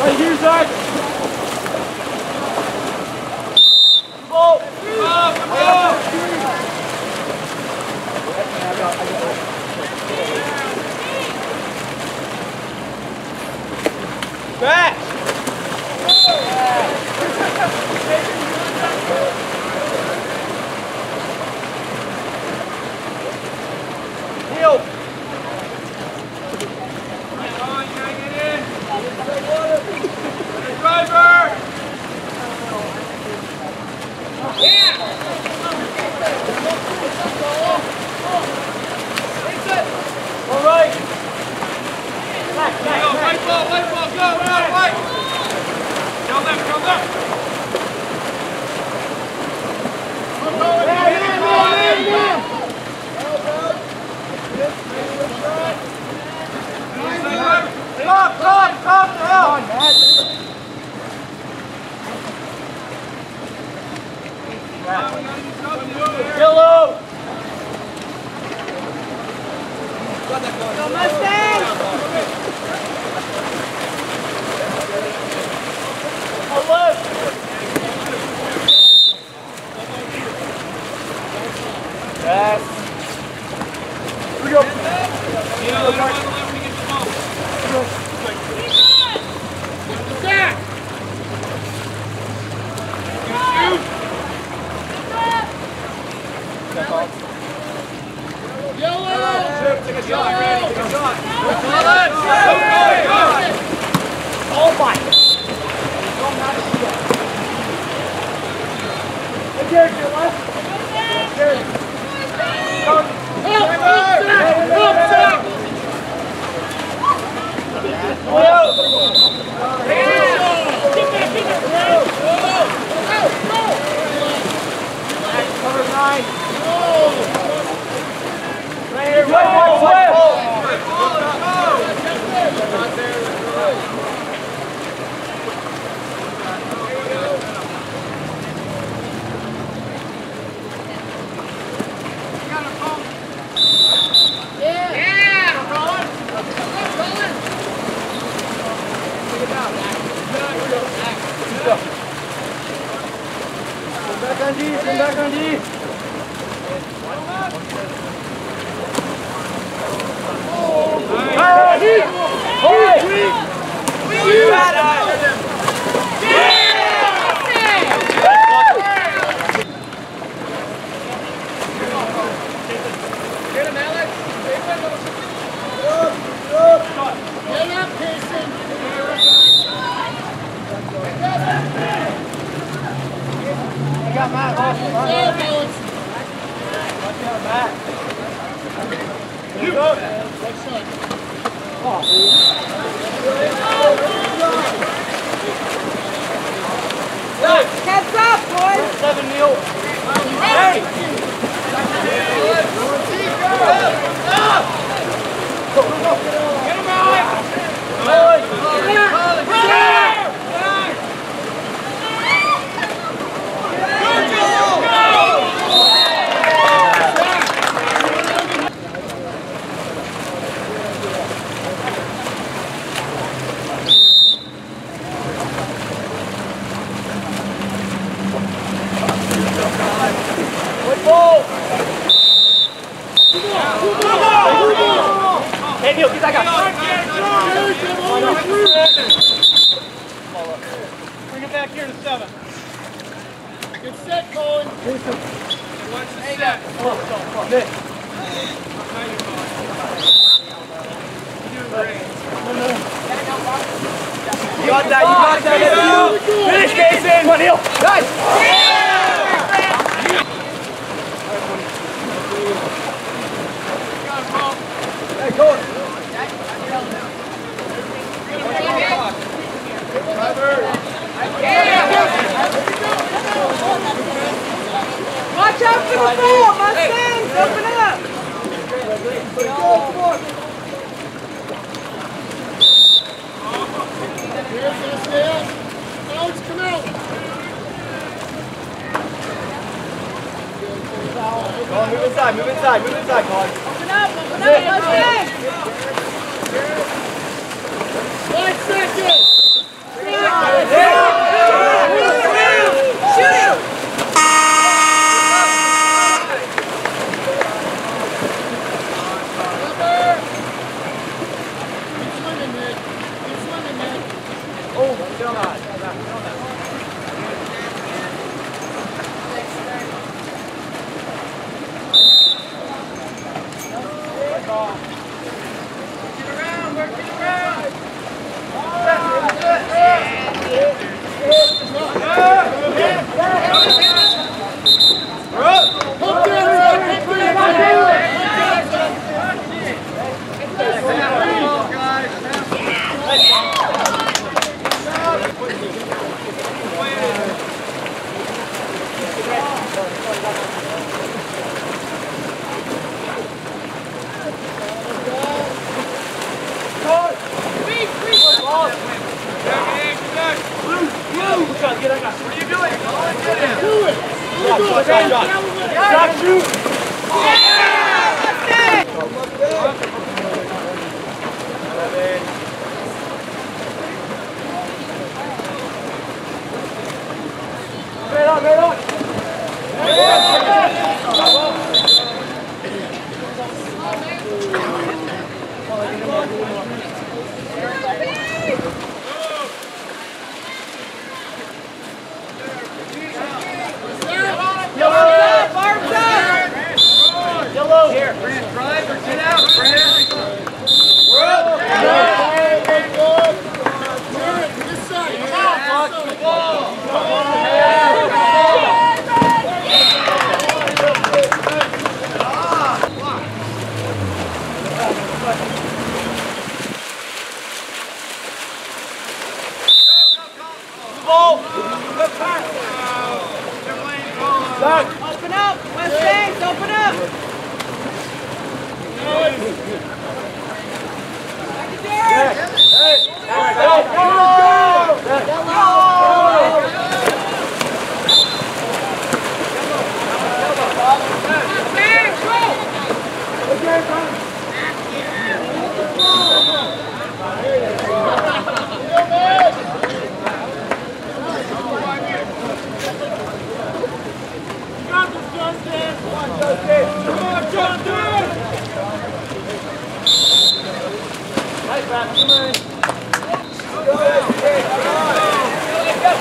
Right here, Zach. Oh, Ball. Back. Heel. Driver. All right. Back, back, Go, back. right ball, right ball, go, the hell. Come on, man. Yellow. Go left. Yes. Here we go. Yeah, I don't want to let me get the ball. Take a shot, Randy. Take a shot. Oh my. Hey, Jared, to your left. Jared. Go. Way out. Cover nine. Right here, white ball, white ball. Come back on D, come back on D. Alright, D. Alright. You got it. You got Matt off. Watch out, Matt. You go. Heads up, boys. Seven mil. Hey! Bring it back here to seven. Good set, Colin. Set. Nick. You got that, you got that. Finish, Jason. Come on, Neil. Nice. Hey, Colin. Watch out for the ball, Mustangs. Open up. Here's this there. Alex, come out. Colin, move inside, move inside, move inside, Colin. Open up, open up, Shot, shot, shot. Shot, shoot. Yeah, let's do it. Open up! Mustangs, open up! Back to Derek! Mustangs,